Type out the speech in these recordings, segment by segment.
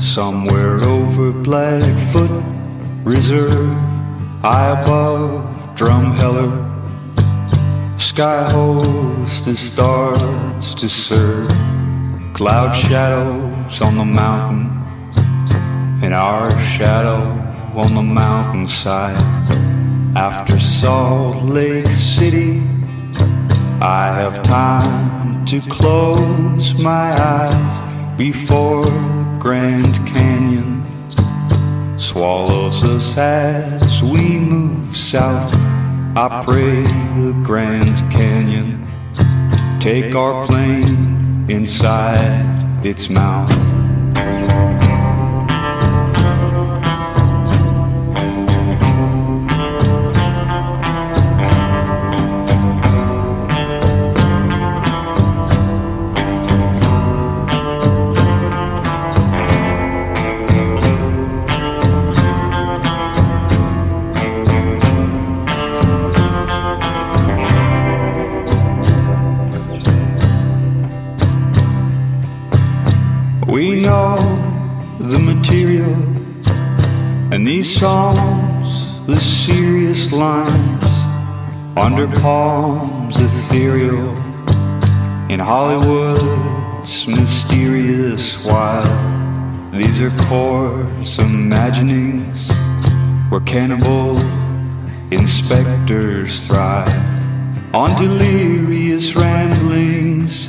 somewhere over Blackfoot Reserve, high above Drumheller. Sky hostess starts to serve cloud shadows on the mountain, and our shadow on the mountainside. After Salt Lake City, I have time to close my eyes before Grand Canyon swallows us as we move south. I pray the Grand Canyon take our plane inside its mouth. And these songs, the serious lines under palms ethereal in Hollywood's mysterious wild. These are coarse imaginings where cannibal inspectors thrive on delirious ramblings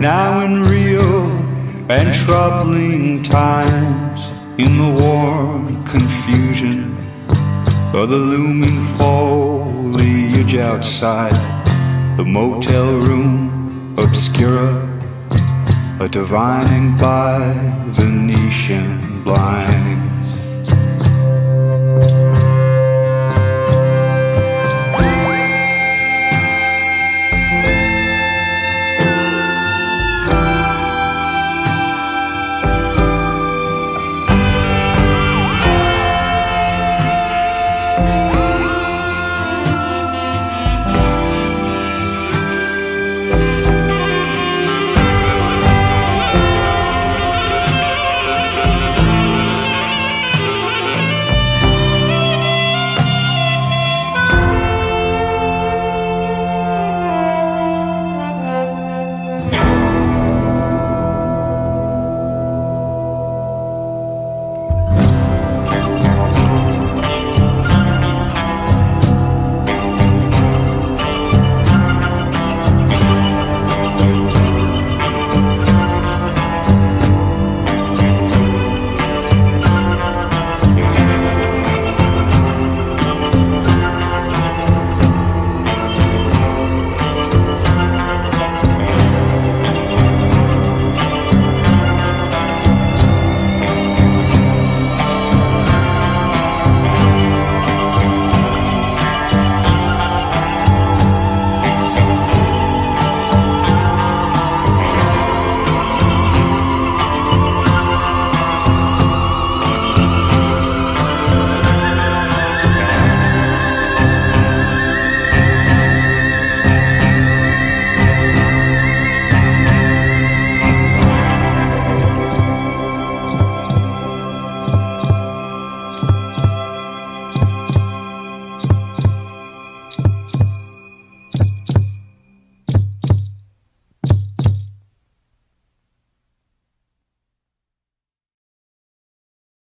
now in real and troubling times in the warm confusion of the looming foliage outside the motel room obscura a divining by Venetian blinds